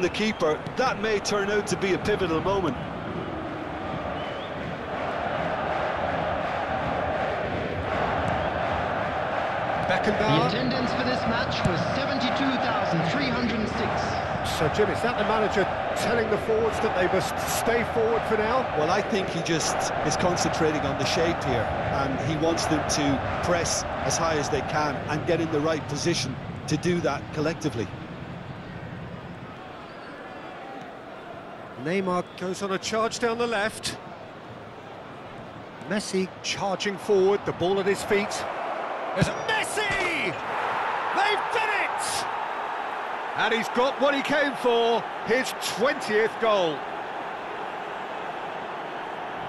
from the keeper, that may turn out to be a pivotal moment. Beckenbauer. The attendance for this match was 72,306. So, Jim, is that the manager telling the forwards that they must stay forward for now? Well, I think he just is concentrating on the shape here, and he wants them to press as high as they can and get in the right position to do that collectively. Neymar goes on a charge down the left. Messi charging forward, the ball at his feet. There's a Messi! They've done it! And he's got what he came for, his 20th goal.